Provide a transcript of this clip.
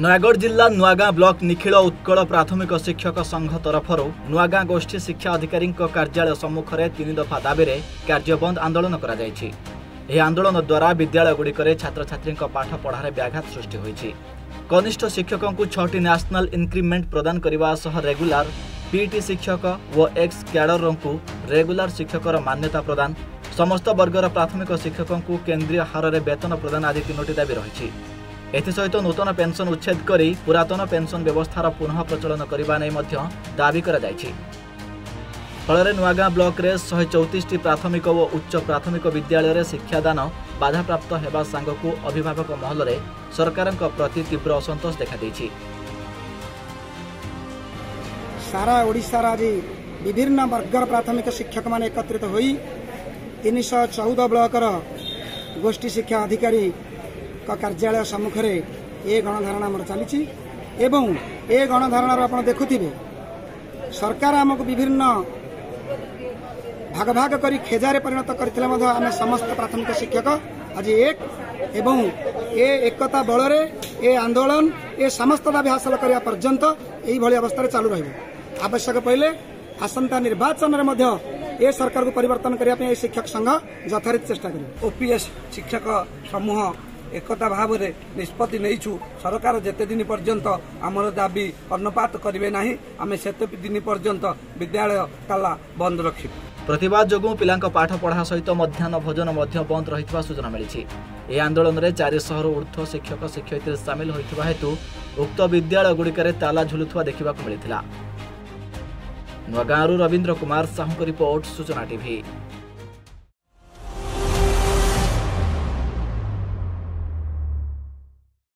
ନୟାଗଡ଼ ଜିଲ୍ଲା ନୂଆଗାଁ ବ୍ଲକ ନିଖିଳ ଉତ୍କଳ ପ୍ରାଥମିକ ଶିକ୍ଷକ ସଂଘ ତରଫରୁ ନୂଆଗାଁ ଗୋଷ୍ଠୀ ଶିକ୍ଷା ଅଧିକାରୀଙ୍କ କାର୍ଯ୍ୟାଳୟ ସମ୍ମୁଖରେ ତିନି ଦଫା ଦାବିରେ କାର୍ଯ୍ୟ ବନ୍ଦ ଆନ୍ଦୋଳନ କରାଯାଇଛି ଏହି ଆନ୍ଦୋଳନ ଦ୍ୱାରା ବିଦ୍ୟାଳୟଗୁଡ଼ିକରେ ଛାତ୍ରଛାତ୍ରୀଙ୍କ ପାଠ ପଢ଼ାରେ ବ୍ୟାଘାତ ସୃଷ୍ଟି ହୋଇଛି କନିଷ୍ଠ ଶିକ୍ଷକଙ୍କୁ ଛଅଟି ନ୍ୟାସନାଲ ଇନକ୍ରିମେଣ୍ଟ ପ୍ରଦାନ କରିବା ସହ ରେଗୁଲାର ପିଇଟି ଶିକ୍ଷକ ଓ ଏକ୍ସ କ୍ୟାଡରଙ୍କୁ ରେଗୁଲାର ଶିକ୍ଷକର ମାନ୍ୟତା ପ୍ରଦାନ ସମସ୍ତ ବର୍ଗର ପ୍ରାଥମିକ ଶିକ୍ଷକଙ୍କୁ କେନ୍ଦ୍ରୀୟ ହାରରେ ବେତନ ପ୍ରଦାନ ଆଦି ତିନୋଟି ଦାବି ରହିଛି ଏଥିସହିତ ନୂତନ ପେନ୍ସନ୍ ଉଚ୍ଛେଦ କରି ପୁରାତନ ପେନ୍ସନ୍ ବ୍ୟବସ୍ଥାର ପୁନଃ ପ୍ରଚଳନ କରିବା ନେଇ ମଧ୍ୟ ଦାବି କରାଯାଇଛି ଫଳରେ ନୂଆଗାଁ ବ୍ଲକରେ ଶହେ ଚଉତିଶଟି ପ୍ରାଥମିକ ଓ ଉଚ୍ଚ ପ୍ରାଥମିକ ବିଦ୍ୟାଳୟରେ ଶିକ୍ଷାଦାନ ବାଧାପ୍ରାପ୍ତ ହେବା ସାଙ୍ଗକୁ ଅଭିଭାବକ ମହଲରେ ସରକାରଙ୍କ ପ୍ରତି ତୀବ୍ର ଅସନ୍ତୋଷ ଦେଖାଦେଇଛି ସାରା ଓଡ଼ିଶାର ଆଜି ବିଭିନ୍ନ ବର୍ଗର ପ୍ରାଥମିକ ଶିକ୍ଷକମାନେ ଏକତ୍ରିତ ହୋଇ ତିନିଶହ ଚଉଦ ବ୍ଲକର ଗୋଷ୍ଠୀ ଶିକ୍ଷା ଅଧିକାରୀ କାର୍ଯ୍ୟାଳୟ ସମ୍ମୁଖରେ ଏ ଗଣଧାରଣା ଆମର ଚାଲିଛି ଏବଂ ଏ ଗଣଧାରଣାରୁ ଆପଣ ଦେଖୁଥିବେ ସରକାର ଆମକୁ ବିଭିନ୍ନ ଭାଗ ଭାଗ କରି ଖେଜାରେ ପରିଣତ କରିଥିଲେ ମଧ୍ୟ ଆମେ ସମସ୍ତ ପ୍ରାଥମିକ ଶିକ୍ଷକ ଆଜି ଏକ ଏବଂ ଏ ଏକତା ବଳରେ ଏ ଆନ୍ଦୋଳନ ଏ ସମସ୍ତ ଦାବି ହାସଲ କରିବା ପର୍ଯ୍ୟନ୍ତ ଏହିଭଳି ଅବସ୍ଥାରେ ଚାଲୁ ରହିବ ଆବଶ୍ୟକ ପଡ଼ିଲେ ଆସନ୍ତା ନିର୍ବାଚନରେ ମଧ୍ୟ ଏ ସରକାରକୁ ପରିବର୍ତ୍ତନ କରିବା ପାଇଁ ଏ ଶିକ୍ଷକ ସଂଘ ଯଥାରୀତି ଚେଷ୍ଟା କରିବ ଓପିଏସ୍ ଶିକ୍ଷକ ସମୂହ একতা ভাবে নিষ্পতি নিয়েছু সরকার যেতে দিন পর্যন্ত আমার দাবি অন্নপাত করবে না আমি সেতে দিন পর্যন্ত বিদ্যালয় তালা বন্ধ রাখি প্রতবাদ যোগ পিলাঙ্ পাঠপড়া সহ মধ্যাহ্ন ভোজন বন্ধ রয়েছে সূচনা মিছে এই আন্দোলনের চারিশহর ঊর্ধ্ব শিক্ষক শিক্ষয়িত্রী সামিল হয়ে হেতু উক্ত বিদ্যালয় বিদ্যালয়গুড়িকরে তালা ঝুলুয়া দেখা মিলে নগাঁরু রবীন্দ্র কুমার সাহুঙ্ রিপোর্ট সূচনা টিভি